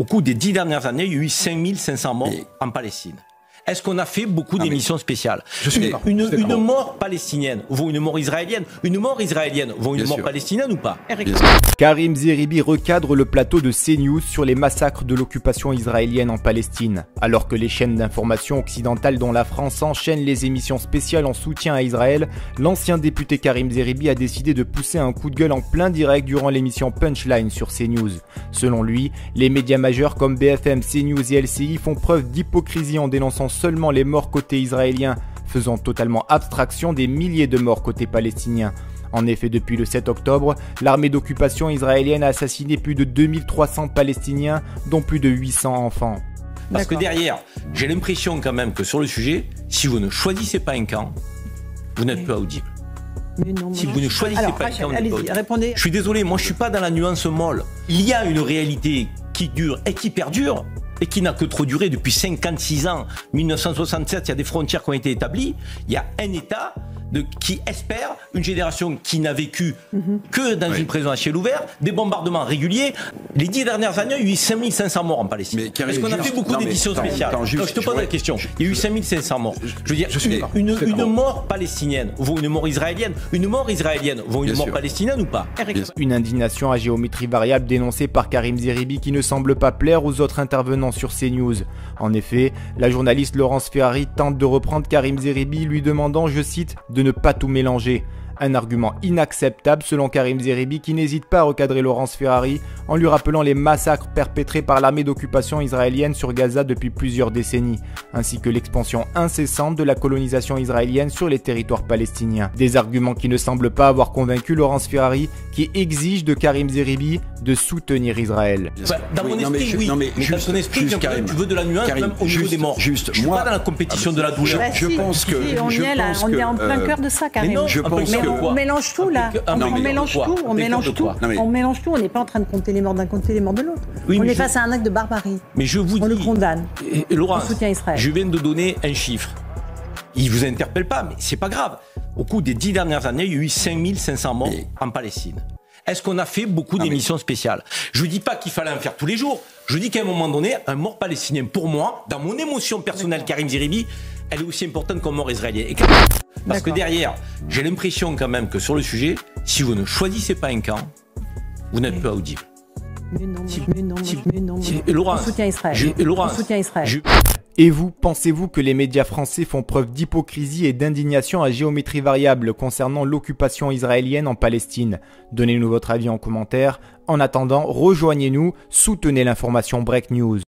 Au cours des dix dernières années, il y a eu 5500 morts en Palestine. Est-ce qu'on a fait beaucoup d'émissions spéciales je suis Une, une, mort palestinienne vaut une mort israélienne. Une mort israélienne vaut une mort palestinienne ou pas Karim Zeribi recadre le plateau de CNews sur les massacres de l'occupation israélienne en Palestine. Alors que les chaînes d'information occidentales dont la France enchaînent les émissions spéciales en soutien à Israël, l'ancien député Karim Zeribi a décidé de pousser un coup de gueule en plein direct durant l'émission Punchline sur CNews. Selon lui, les médias majeurs comme BFM, CNews et LCI font preuve d'hypocrisie en dénonçant seulement les morts côté israélien, faisant totalement abstraction des milliers de morts côté palestinien. En effet, depuis le 7 octobre, l'armée d'occupation israélienne a assassiné plus de 2300 Palestiniens, dont plus de 800 enfants. Parce que derrière, j'ai l'impression quand même que sur le sujet, si vous ne choisissez pas un camp, vous n'êtes pas audible. si vous ne choisissez pas un camp, répondez. Je suis désolé, moi je suis pas dans la nuance molle. Il y a une réalité qui dure et qui perdure et qui n'a que trop duré depuis 56 ans. 1967, il y a des frontières qui ont été établies. Il y a un État de, qui espère une génération qui n'a vécu que dans une prison à ciel ouvert, des bombardements réguliers. Les dix dernières années, il y a eu 5500 morts en Palestine. Est-ce qu'on a fait beaucoup d'éditions spéciales Je te pose la question. Il y a eu 5500 morts. Je veux dire, une, une, mort palestinienne vaut une mort israélienne. Une mort israélienne vaut une mort palestinienne ou pas? Une indignation à géométrie variable dénoncée par Karim Zeribi qui ne semble pas plaire aux autres intervenants sur CNews. En effet, la journaliste Laurence Ferrari tente de reprendre Karim Zeribi lui demandant, je cite, de ne pas tout mélanger. Un argument inacceptable selon Karim Zeribi qui n'hésite pas à recadrer Laurence Ferrari en lui rappelant les massacres perpétrés par l'armée d'occupation israélienne sur Gaza depuis plusieurs décennies, ainsi que l'expansion incessante de la colonisation israélienne sur les territoires palestiniens. Des arguments qui ne semblent pas avoir convaincu Laurence Ferrari qui exige de Karim Zeribi de soutenir Israël. dans mon esprit, oui, mais, dans ton esprit, tu veux de la nuance même au niveau des morts. Juste, je suis pas dans la compétition de la douleur. je, pense que... on, est, en plein cœur de ça, Karim. je pense que on mélange tout là. On mélange tout, on mélange tout. On mélange tout, on n'est pas en train de compter les morts d'un côté, les morts de l'autre. On est face à un acte de barbarie. Mais je vous On le condamne. Laurent, je viens de donner un chiffre. Il vous interpelle pas, mais c'est pas grave. Au cours des dix dernières années, il y a eu 5500 morts en Palestine. Est-ce qu'on a fait beaucoup d'émissions spéciales? Je ne dis pas qu'il fallait en faire tous les jours. Je dis qu'à un moment donné, un mort palestinien, pour moi, dans mon émotion personnelle, Karim Zeribi, elle est aussi importante qu'un mort israélien. Parce que derrière, j'ai l'impression quand même que sur le sujet, si vous ne choisissez pas un camp, vous n'êtes pas audible. Mais non, mais non, mais non, Laurent, on soutient Israël. Laurent, on soutient Israël. Et vous, pensez-vous que les médias français font preuve d'hypocrisie et d'indignation à géométrie variable concernant l'occupation israélienne en Palestine? Donnez-nous votre avis en commentaire. En attendant, rejoignez-nous, soutenez l'information Break News.